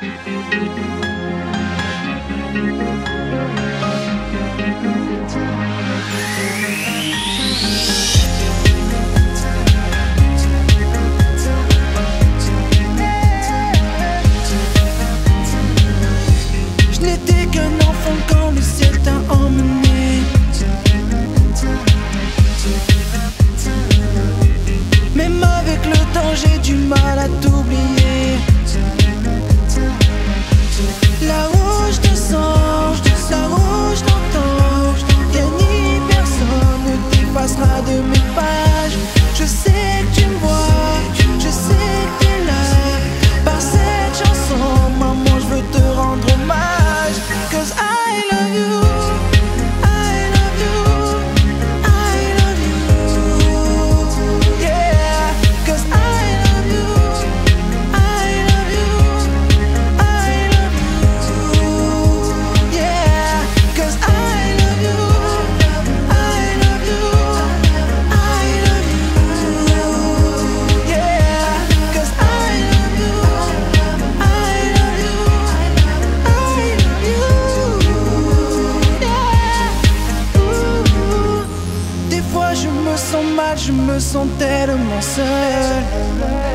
Je n'étais qu'un enfant quand le ciel t'a emmené. Même avec le temps, j'ai du mal à t'oublier. sens mal, je me sens tellement seule.